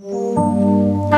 Música